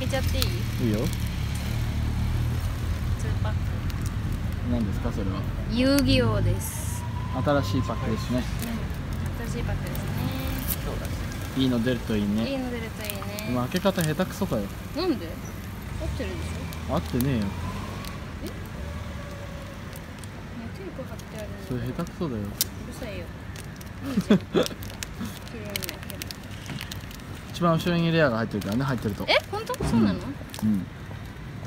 開けちゃっていい？いいよ。2パック。何ですかそれは？遊戯王です。新しいパックですね。うん新しいパックですね。いいの出るといいいいねの出るといいね。でも開け方下手くそかよ。なんで？合ってるでしょ？合ってねえよ。ねテープ貼ってある。のそれ下手くそだよ。うるさいよ。い いじゃん綺麗に開ける一番後ろにレアが入ってるからね入ってると。え本当？そうなの、うん。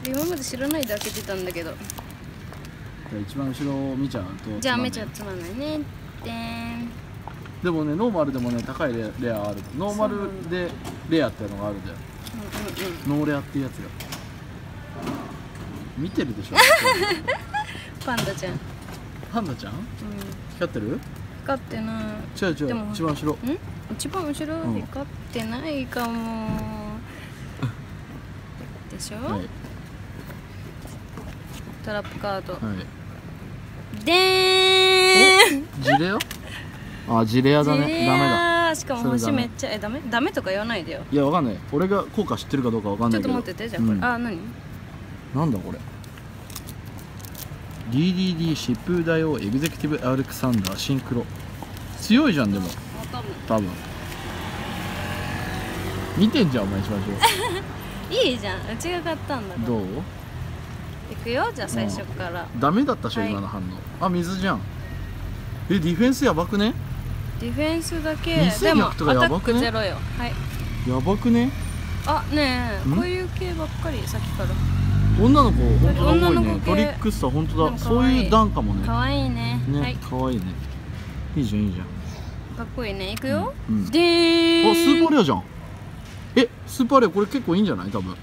今まで知らないで開けてたんだけど。一番後ろを見ちゃうとじゃあめちゃつつまんないね。ででもねノーマルでもね高いレアレアあるノーマルでレアってのがあるんだよ。うんうんうんノーレアっていうやつが見てるでしょ？パンダちゃん。うんパンダちゃん。光ってる？光ってない。違う違う一番後ろ。ん？一番後ろうん光ってないかも、でしょ、はい。トラップカード、はい。でジレアあジレアだね。ダメだ。アしかも星めっちゃえダメ？ダメとか言わないでよ。いやわかんない。俺が効果知ってるかどうかわかんちょっとないけど待っててじゃあこれ、うん。あ何？なんだこれ DDD 疾風大王エグゼクティブアレクサンダーシンクロ強いじゃんでも。あ多分。見てんじゃんお前一番後ろ いいじゃん。うちが買ったんだどう？いくよじゃあ最初から、ダメだったでしょ、はい。今の反応。あ水じゃん。えディフェンスやばくね？ディフェンスだけ。2100でもとかやばくね？はい。やばくね？あねえん？こういう系ばっかりさっきから。女の子本当だ女多いね。の子系トリックスター本当だ。そう可愛い。いう段かもね。かわいいね。ね、はい。かわいいね。いいじゃんいいじゃん。かっこいいね。いくよ、うんうん。でーん。あスーパーレアじゃん。えスーパーレアこれ結構いいんじゃない？多分。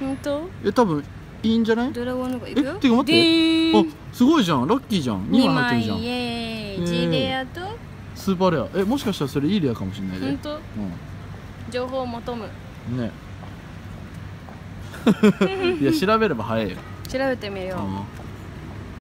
ほんとえ多分いいんじゃない？ドラゴンの子いえくよ。てか待って。あん。すごいじゃん。ラッキーじゃん。2 2枚入ってるじゃん。枚イエーイ。ねえジレアと？スーパーレア。えもしかしたらそれいいレアかもしれないで。ほんとう情報を求む。んね。いや調べれば早いよ、調べてみよ。う、うん